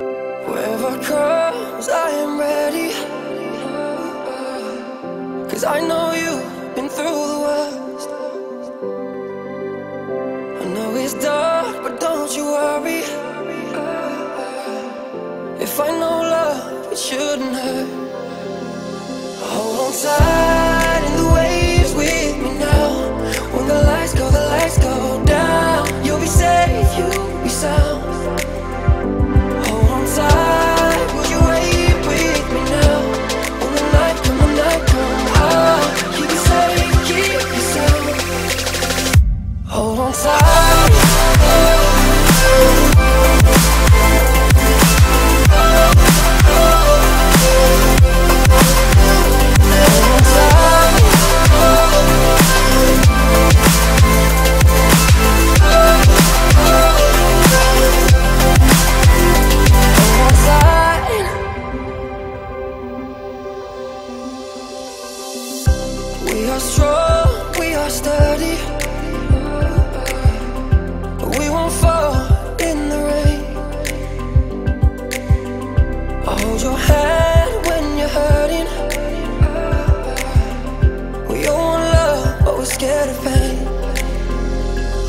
Whoever comes, I am ready. Cause I know you've been through the worst. I know it's dark, but don't you worry. If I know love, it shouldn't hurt. Hold on tight We are strong, we are sturdy. We won't fall in the rain. I'll hold your hand when you're hurting. We all want love, but we're scared of pain.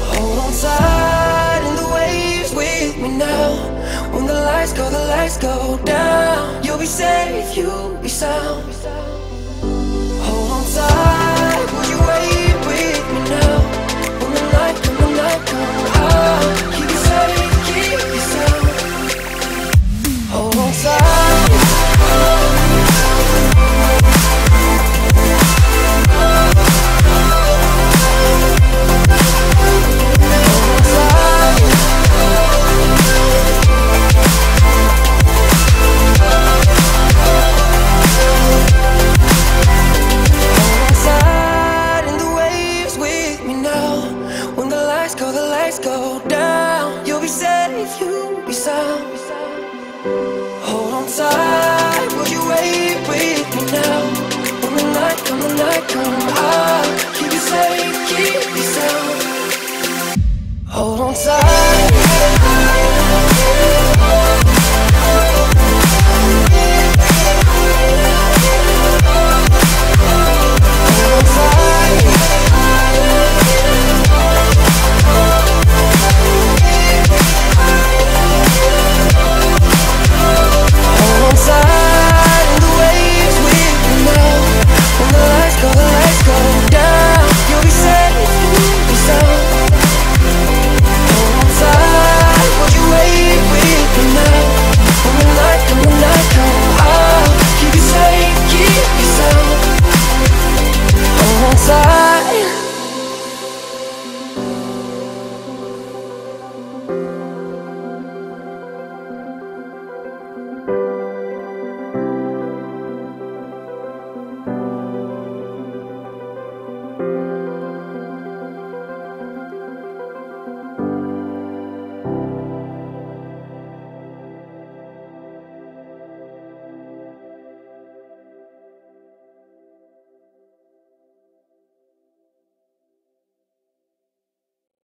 Hold on tight in the waves with me now. When the lights go, the lights go down. You'll be safe, you'll be sound. Lights go down. You'll be safe, you'll be sound. Hold on tight, will you wait with me now? When the night come, the night come, safe,